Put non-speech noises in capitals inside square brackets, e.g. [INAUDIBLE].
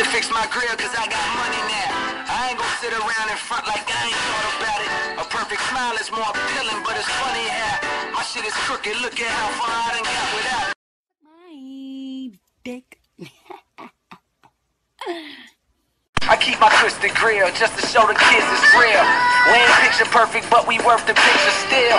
should fix my grill cause I got money now. I ain't gonna sit around in front like I ain't thought about it. A perfect smile is more appealing, but it's funny how my shit is crooked. Look at how far I done got without. My dick. [LAUGHS] I keep my twisted grill just to show the kids it's real. We ain't picture perfect, but we worth the picture still.